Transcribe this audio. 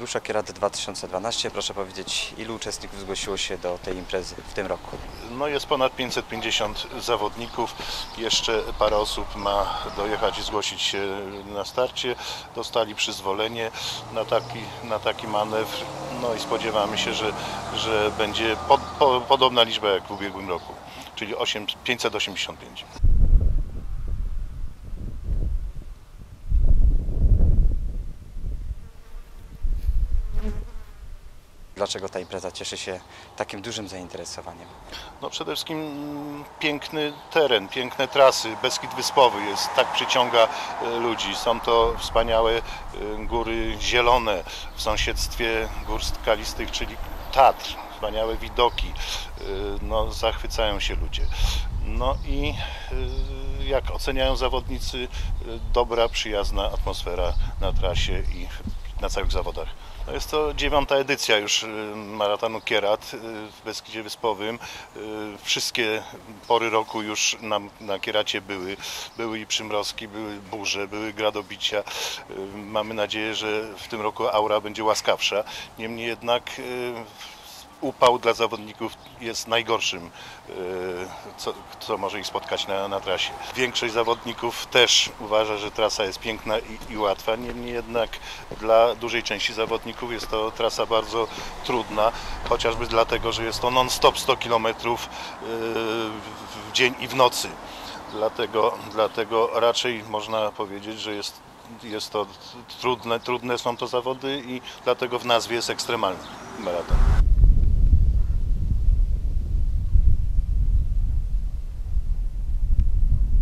Rusza Kierat 2012. Proszę powiedzieć, ilu uczestników zgłosiło się do tej imprezy w tym roku? No jest ponad 550 zawodników. Jeszcze parę osób ma dojechać i zgłosić się na starcie. Dostali przyzwolenie na taki, na taki manewr. No i spodziewamy się, że, że będzie pod, po, podobna liczba jak w ubiegłym roku, czyli 8, 585. Dlaczego ta impreza cieszy się takim dużym zainteresowaniem? No przede wszystkim piękny teren, piękne trasy. Beskid Wyspowy jest, tak przyciąga e, ludzi. Są to wspaniałe e, góry zielone w sąsiedztwie gór skalistych, czyli Tatr. Wspaniałe widoki. E, No, zachwycają się ludzie. No i jak oceniają zawodnicy, dobra, przyjazna atmosfera na trasie i na całych zawodach. No jest to dziewiąta edycja już y, maratonu Kierat y, w Beskidzie Wyspowym. Y, Wszystkie pory roku już na, na Kieracie były. Były i przymrozki, były burze, były gradobicia. Mamy nadzieję, że w tym roku aura będzie łaskawsza. Niemniej jednak upał dla zawodników jest najgorszym, y, co, co może ich spotkać na, na trasie. Większość zawodników też uważa, że trasa jest piękna i, i łatwa, niemniej jednak dla dużej części zawodników jest to trasa bardzo trudna, chociażby dlatego, że jest to non-stop 100 km w dzień i w nocy. Dlatego, dlatego raczej można powiedzieć, że jest, jest to trudne, trudne są to zawody i dlatego w nazwie jest ekstremalny maraton.